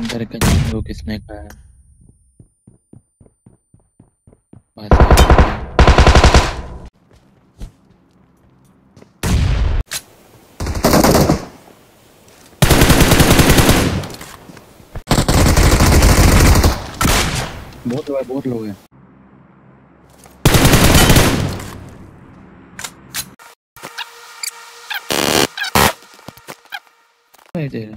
अंदर का वो किसने कहा है बहुत लोग है बहुत लोग हैं। तेरा